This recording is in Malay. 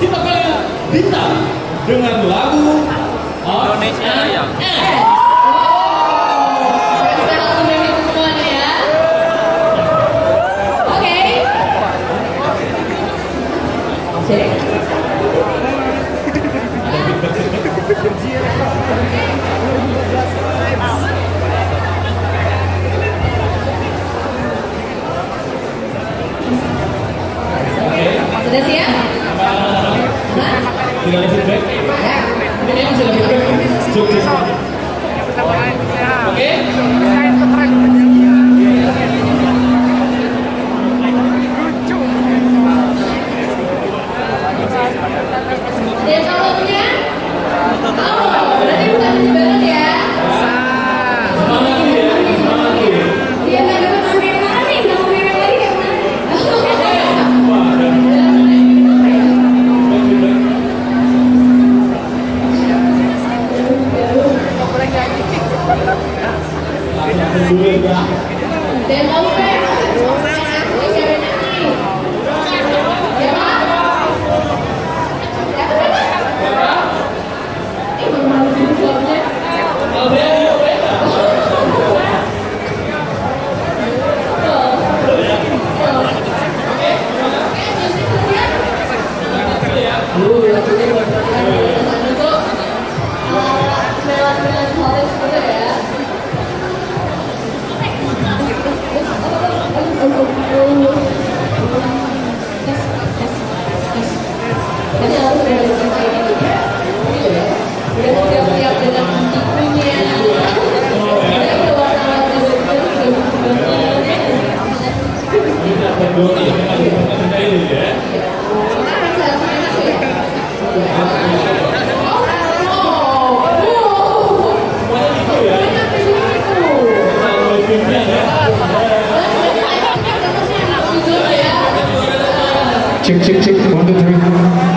Kita kalian bintang dengan lagu Indonesia Raya. Yeah. Obrigado. Cek cek cek, one, two, three.